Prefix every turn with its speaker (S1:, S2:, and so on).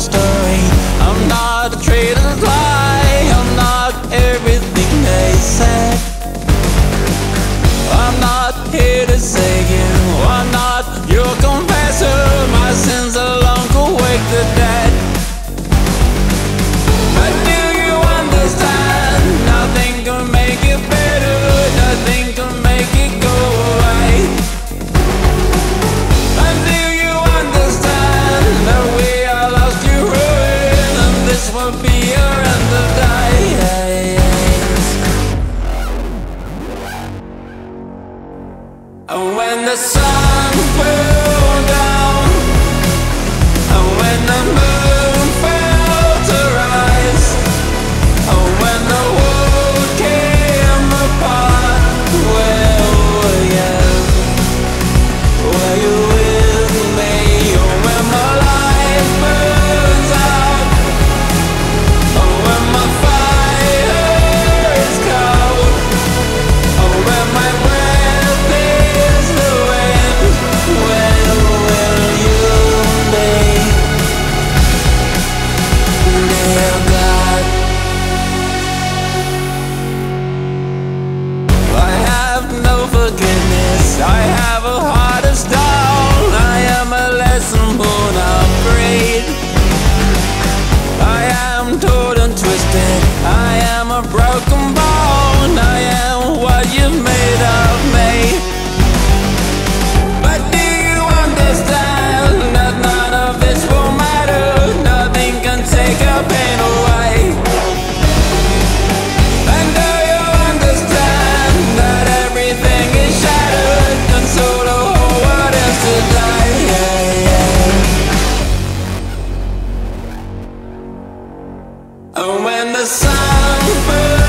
S1: story. I'm not a traitor's lie. super.